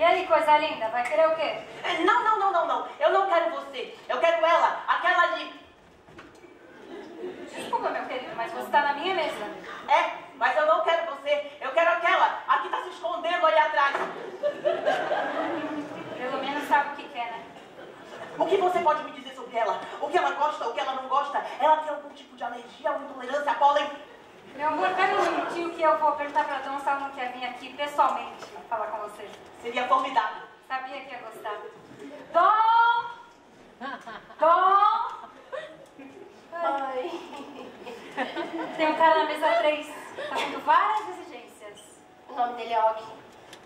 E aí, coisa linda, vai querer o quê? Não, não, não, não, não. Eu não quero você. Eu quero ela, aquela ali. Desculpa, meu querido, mas você tá na minha mesa. É, mas eu não quero você. Eu quero aquela. A que tá se escondendo ali atrás. Pelo menos sabe o que quer, né? O que você pode me dizer sobre ela? O que ela gosta, o que ela não gosta? Ela tem algum tipo de alergia ou intolerância a pólen? Meu amor, um que eu vou perguntar pra Dom se ela não quer vir aqui pessoalmente falar com você. Seria formidável. Sabia que ia gostar. Dom! Dom! Oi. Tem um cara na mesa 3 fazendo várias exigências. O nome dele é Og.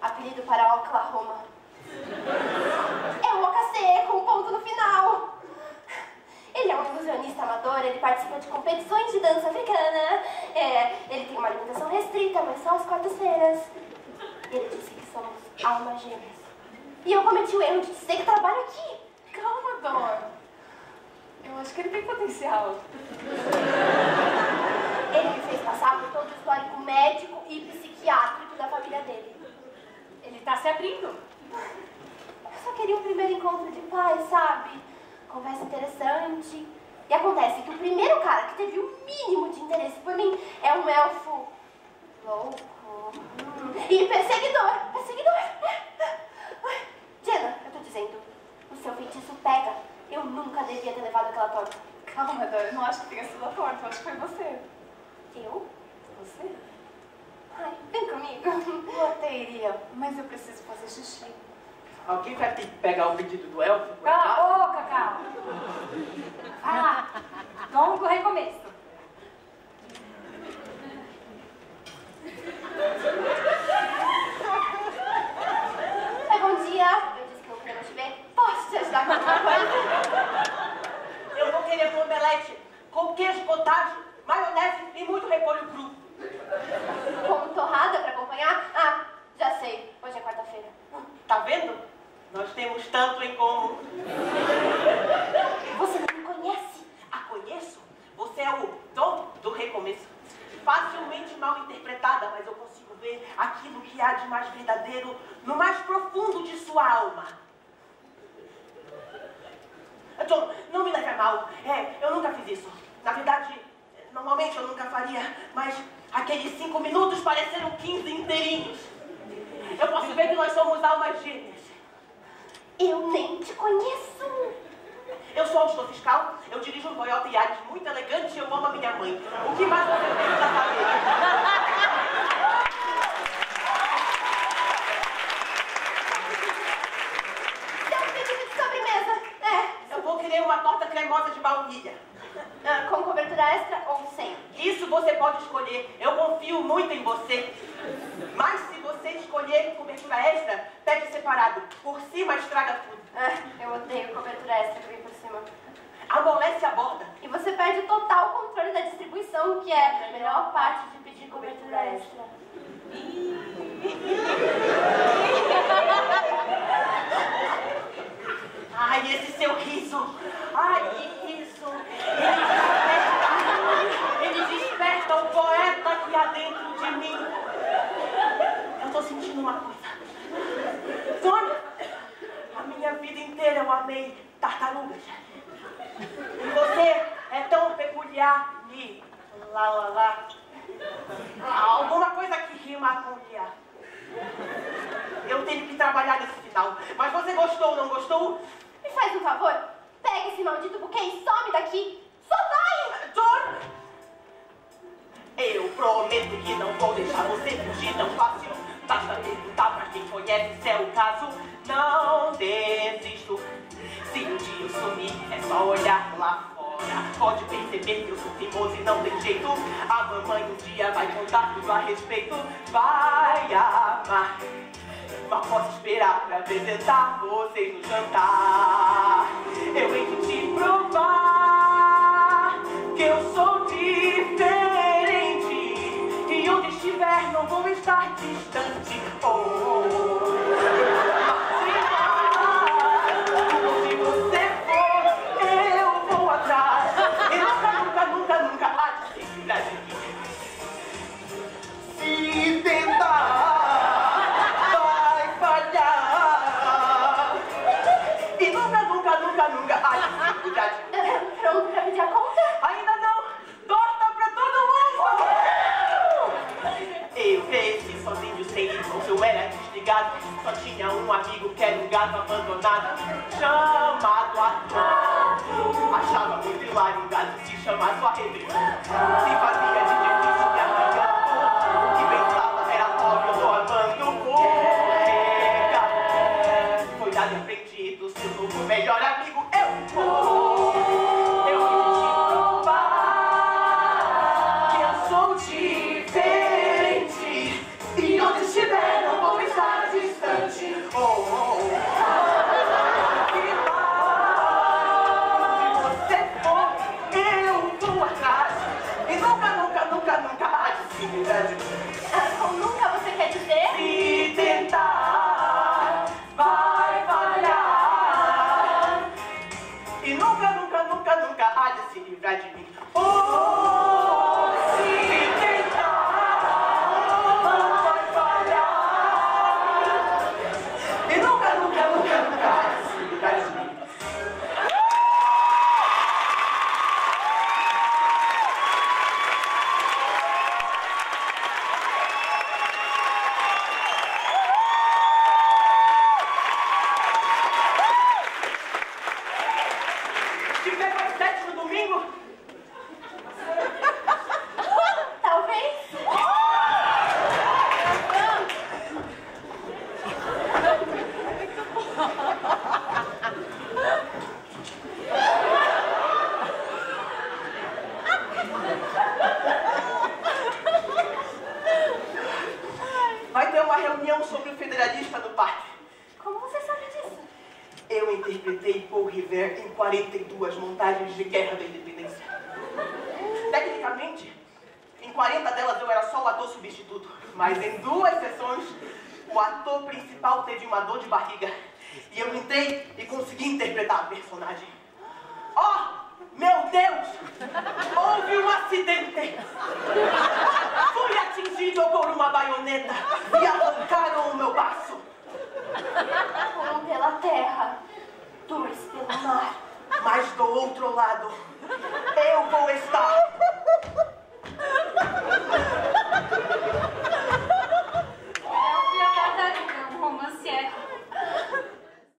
Apelido para Oklahoma. É um OKC com um ponto no final. Ele é um ilusionista amador, ele participa de competições de dança africana. É, restrita, mas só às quartas-feiras. Ele disse que somos almas gêmeas. E eu cometi o erro de dizer que trabalho aqui. Calma, Dor. Eu acho que ele tem potencial. Ele me fez passar por todo o histórico médico e psiquiátrico da família dele. Ele tá se abrindo. Eu só queria um primeiro encontro de paz, sabe? Conversa interessante. E acontece que o primeiro cara que teve o mínimo de interesse por mim é um elfo louco. E perseguidor. Perseguidor. Jenna, eu tô dizendo, o seu feitiço pega. Eu nunca devia ter levado aquela torta. Calma, Dor. Eu não acho que tenha sido a torta. Eu acho que foi você. Eu? Você? Ai, vem comigo. Eu até iria, mas eu preciso fazer xixi. Alguém vai ter que pegar o pedido do elfo? Cala a boca, Cal. Vai lá. Longo recomeço. Oi, bom dia. Eu disse que eu queria te ver. Posso te ajudar com alguma coisa? Eu vou querer um omelete com queijo cottage, maionese e muito repolho cru. Com torrada pra acompanhar? Ah, já sei. Hoje é quarta-feira. Tá vendo? Nós temos tanto em comum. Você não me conhece? A conheço? Você é o dom do recomeço. Facilmente mal interpretada, mas eu consigo ver aquilo que há de mais verdadeiro no mais profundo de sua alma. John, não me leve a mal. É, eu nunca fiz isso. Na verdade, normalmente eu nunca faria, mas aqueles cinco minutos pareceram 15 inteirinhos. Eu posso ver que nós somos almas gêmeas. Eu nem te conheço. Eu sou auditor fiscal, eu dirijo um Toyota Yaris muito elegante e eu amo a minha mãe. O que mais você sobremesa. É, Eu vou querer uma torta cremosa de baunilha. ah, com cobertura extra ou sem? Isso você pode escolher. Eu confio muito em você. Mas se você escolher cobertura extra, pede separado. Por cima estraga tudo. Ah, eu odeio cobertura extra que vem por cima. Amolece a borda. E você perde o total controle da distribuição, que é a melhor parte de pedir cobertura extra. Ai, esse seu riso. Ai, que riso. Ele desperta, ele desperta o poeta que há dentro de mim. Eu tô sentindo uma coisa. Tony, a minha vida inteira eu amei tartarugas. E você é e lá, lá, lá. Alguma coisa que rima com liar. Eu tenho que trabalhar nesse final. Mas você gostou ou não gostou? Me faz um favor, pega esse maldito buquê e some daqui. Só vai! John! Eu prometo que não vou deixar você fugir tão fácil. Basta perguntar pra quem conhece se é o caso. Não desisto. Se um dia eu sumir, é só olhar lá. Pode perceber que eu sou teimoso e não tem jeito. A mamãe um dia vai contar tudo a respeito. Vai amar. Mal posso esperar pra apresentar vocês no jantar. Eu hei de te provar Achava muito hilário um gato se chamar só de se livrar de mim. Sete no domingo? Talvez. Vai ter uma reunião sobre o federalista no parque. Como você sabe disso? Eu interpretei Paul Revere em 42 montagens de Guerra da Independência. Tecnicamente, em 40 delas eu era só o ator substituto. Mas em duas sessões, o ator principal teve uma dor de barriga. E eu entrei e consegui interpretar a personagem. Oh, meu Deus! Houve um acidente! Fui atingido por uma baioneta e arrancaram o meu braço. Um pela terra. Mas do outro lado, eu vou estar